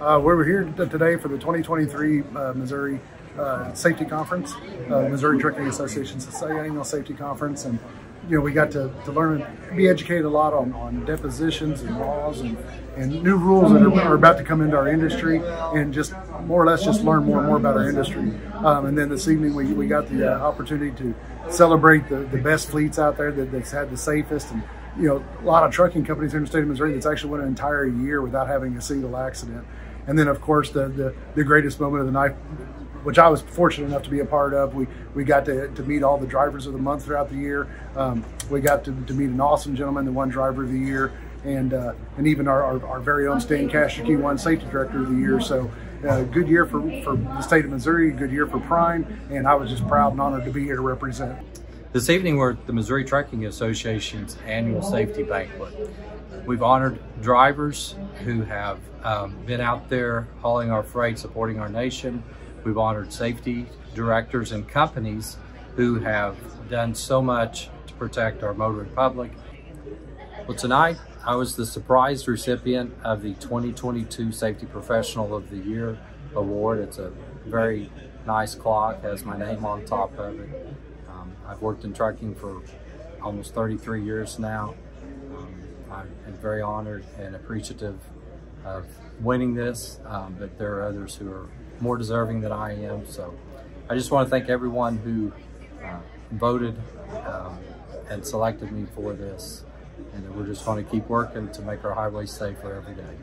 Uh, we're here today for the 2023 uh, Missouri uh, Safety Conference, uh, Missouri Trucking Association's annual safety conference, and you know we got to, to learn and be educated a lot on, on depositions and laws and, and new rules that are, are, about to come into our industry, and just more or less just learn more and more about our industry. Um, and then this evening we, we got the uh, opportunity to celebrate the, the best fleets out there that, that's had the safest and you know, a lot of trucking companies here in the state of Missouri that's actually went an entire year without having a single accident. And then, of course, the, the, the greatest moment of the night, which I was fortunate enough to be a part of, we, we got to, to meet all the drivers of the month throughout the year. Um, we got to, to meet an awesome gentleman, the one driver of the year, and uh, and even our, our, our, very own Stan Key one safety director of the year. So uh, good year for, for the state of Missouri, good year for Prime, and I was just proud and honored to be here to represent. This evening we're at the Missouri Trucking Association's annual safety banquet. We've honored drivers who have um, been out there hauling our freight, supporting our nation. We've honored safety directors and companies who have done so much to protect our motoring public. Well, tonight I was the surprise recipient of the 2022 Safety Professional of the Year award. It's a very nice clock, has my name on top of it. I've worked in trucking for almost 33 years now. Um, I'm very honored and appreciative of winning this, um, but there are others who are more deserving than I am. So I just want to thank everyone who uh, voted um, and selected me for this. And we're just going to keep working to make our highways safer every day.